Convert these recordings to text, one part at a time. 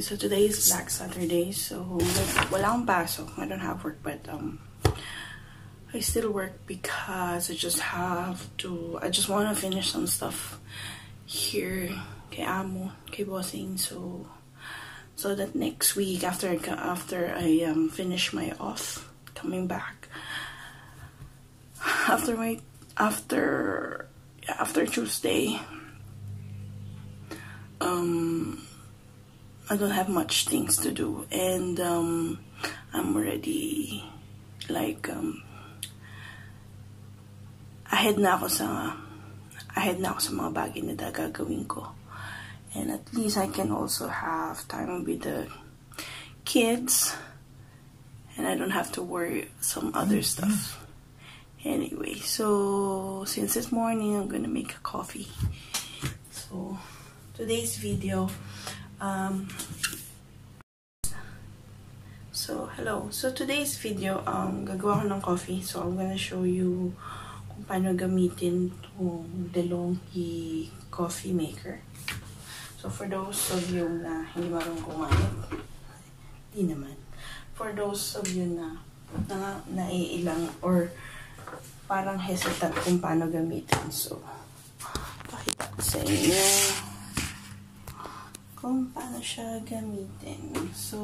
so today is Black Saturday, so wala akong pasok. I don't have work, but um, I still work because I just have to, I just want to finish some stuff here kay Amo, kay Bossing, so, so that next week after I, after I um, finish my off, coming back, after my, after, after Tuesday, um, I don't have much things to do and um, I'm already like um, ahead na ako sa ahead na ako sa mga bagay na gagawin ko and at least I can also have time with the kids and I don't have to worry some other stuff. Anyway so since this morning I'm gonna make a coffee. So today's video Um, so, hello. So, today's video, um, gagawa ko ng coffee. So, I'm gonna show you kung paano gamitin itong DeLonghi coffee maker. So, for those of you na hindi marunong gumamit, hindi naman. For those of you na, na naiilang or parang hesitant kung paano gamitin. So, pakita ko sa inyo kung paano siya gamitin. So,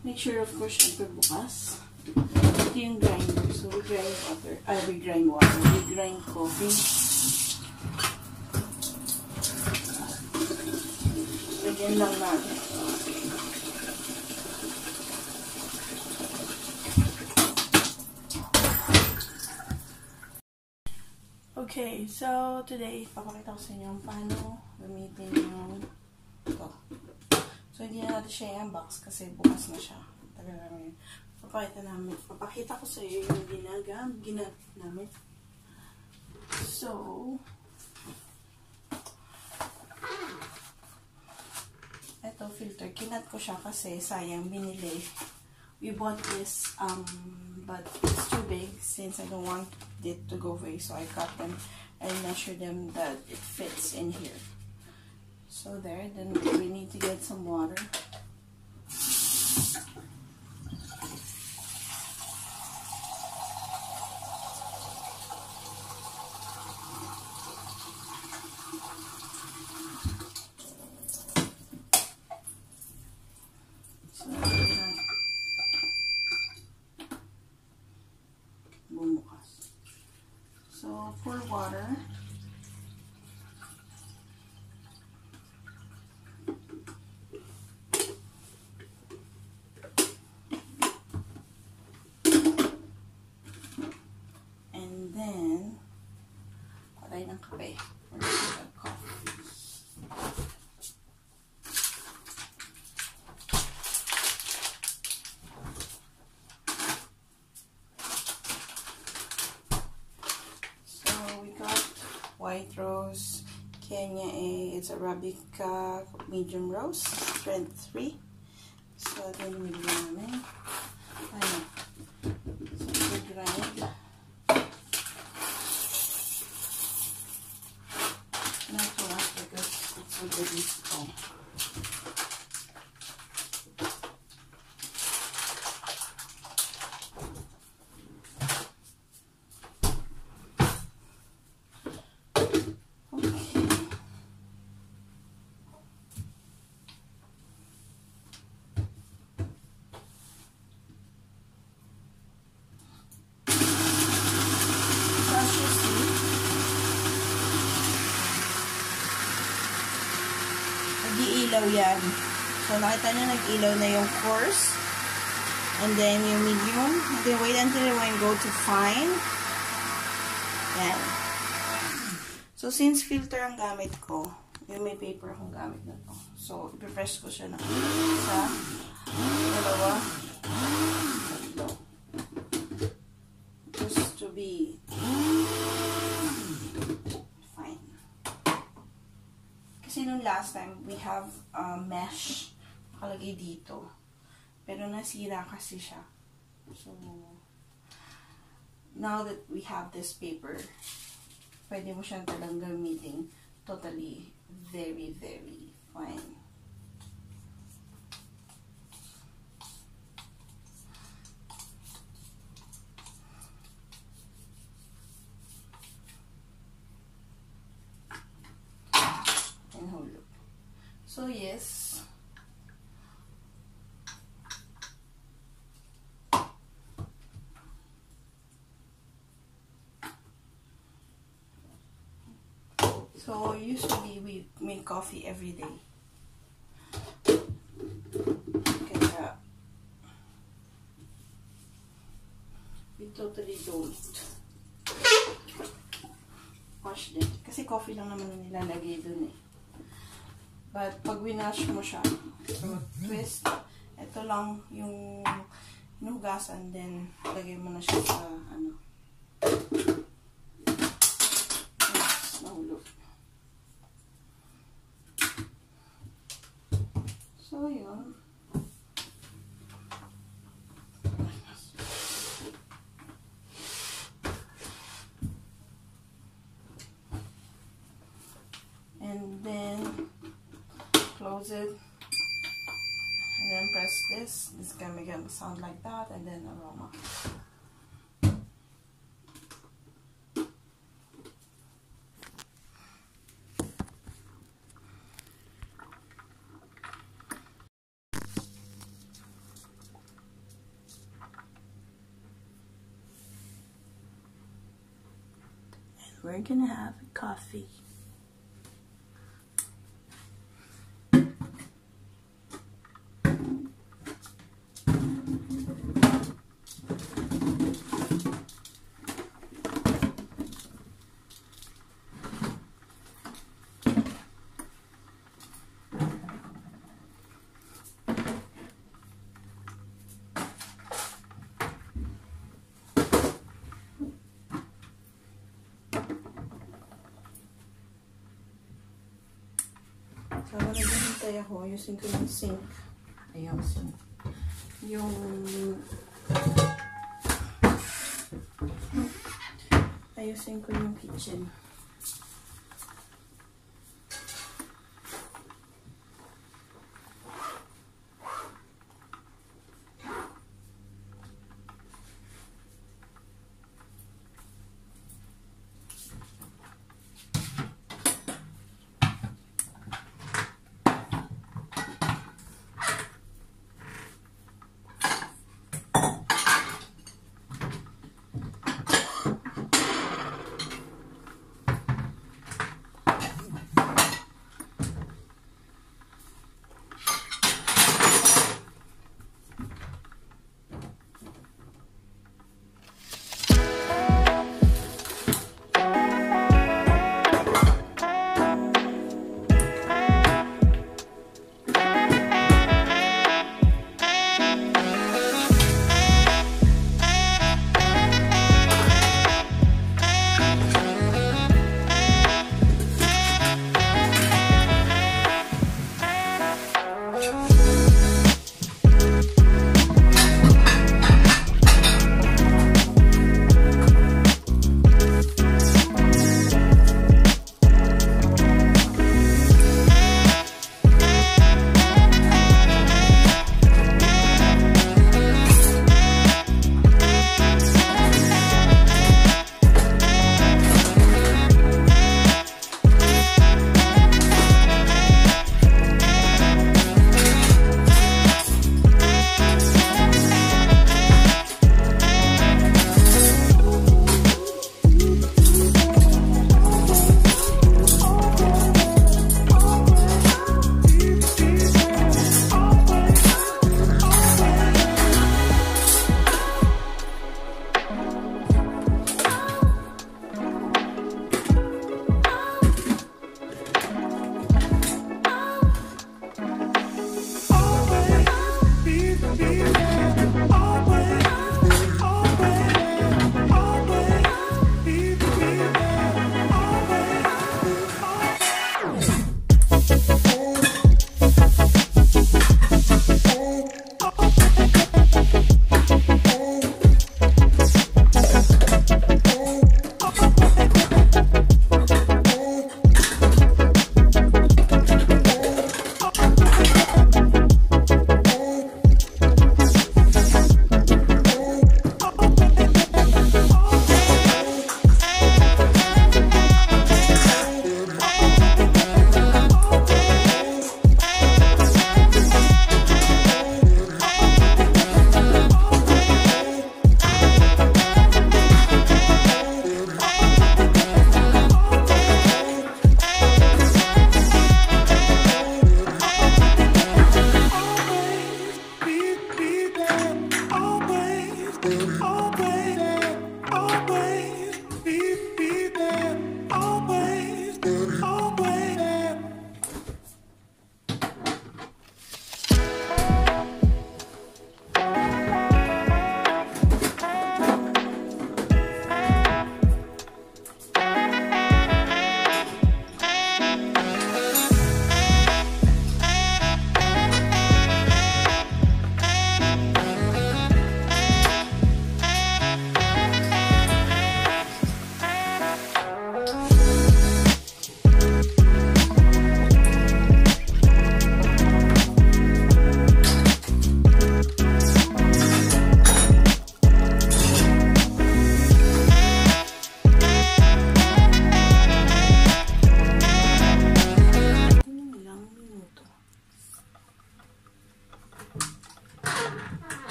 make sure of course syempre bukas. Ito yung grinder. So, we grind water. Ah, we grind water. We grind coffee. Lagyan lang natin. Okay, so today, papakita ko sa inyo paano gamitin yung ito. So, hindi na natin siya i-unbox kasi bukas na siya. Tagal namin. Papakita namin. Papakita ko sa iyo yung ginagam, ginag namin. So, ito filter. Kinat ko siya kasi sayang binili. We bought this, um, but it's too big since I don't want it to go away. So I cut them and measure them that it fits in here. So there, then we need to get some water. So pour water. Rose. Kenya eh, A, it's Arabica uh, medium rose, strength 3. So, ito yung namin. Nag-iilaw yan. So, nakita nyo, nag-ilaw na yung coarse. And then, yung medium. then, wait until the wine go to fine. Yan. So, since filter ang gamit ko, yung may paper akong gamit na to. So, ipipress ko siya na sa dalawa. Just to be Kasi nung last time, we have uh, mesh nakalagay dito. Pero nasira kasi siya. So, now that we have this paper, pwede mo siyang talagang gamitin totally very, very fine. So yes. So usually we make coffee every day. Kaya we totally don't wash din. Kasi coffee lang naman nilalagay dun eh. But pag winash mo siya, twist, ito lang yung inugasan, then lagay mo na siya sa ano. This. This is gonna make a sound like that and then aroma. And we're gonna have coffee. Habang naghihintay ako, ayusin ko yung sink. Ayusin. Yung... Ayusin ko yung kitchen.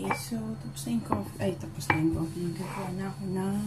Okay, so tapos na yung coffee. Ay, tapos na yung coffee. Gagawa na ako ng